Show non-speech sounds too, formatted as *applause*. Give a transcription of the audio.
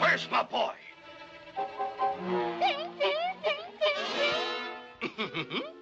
Where's my boy? *laughs*